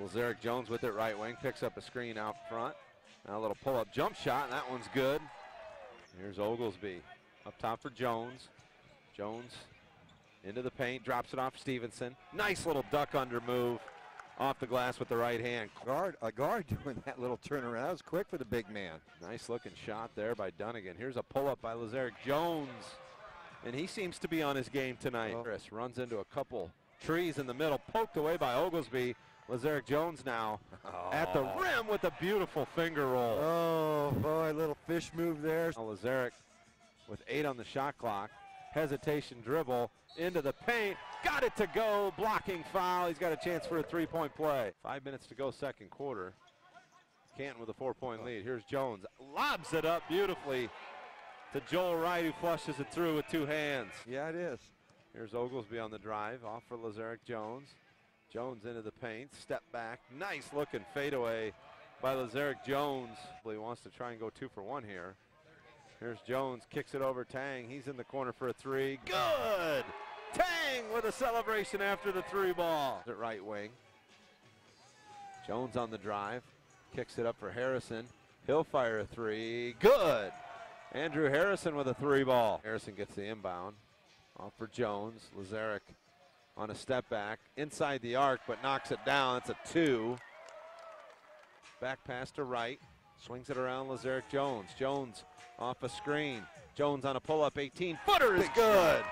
Lazeric Jones with it right wing, picks up a screen out front. Now a little pull up jump shot, and that one's good. Here's Oglesby up top for Jones. Jones into the paint, drops it off Stevenson. Nice little duck under move off the glass with the right hand. Guard, a guard doing that little turnaround. That was quick for the big man. Nice looking shot there by Dunnigan. Here's a pull up by Lazeric Jones. And he seems to be on his game tonight. Chris runs into a couple trees in the middle, poked away by Oglesby. Lazeric Jones now at the Oh. rim with a beautiful finger roll. Oh boy, little fish move there. Now Lazeric with eight on the shot clock. Hesitation dribble into the paint. Got it to go. Blocking foul. He's got a chance for a three point play. Five minutes to go, second quarter. Canton with a four point lead. Here's Jones. Lobs it up beautifully to Joel Wright, who flushes it through with two hands. Yeah, it is. Here's Oglesby on the drive. Off for Lazeric Jones. Jones into the paint. Step back. Nice looking fadeaway by Lazeric Jones. He wants to try and go two for one here. Here's Jones. Kicks it over Tang. He's in the corner for a three. Good! Tang with a celebration after the three ball. At right wing. Jones on the drive. Kicks it up for Harrison. He'll fire a three. Good! Andrew Harrison with a three ball. Harrison gets the inbound. Off for Jones. Lazeric on a step back. Inside the arc, but knocks it down. It's a two. Back pass to right. Swings it around Lazeric Jones. Jones off a screen. Jones on a pull up 18 footer is good.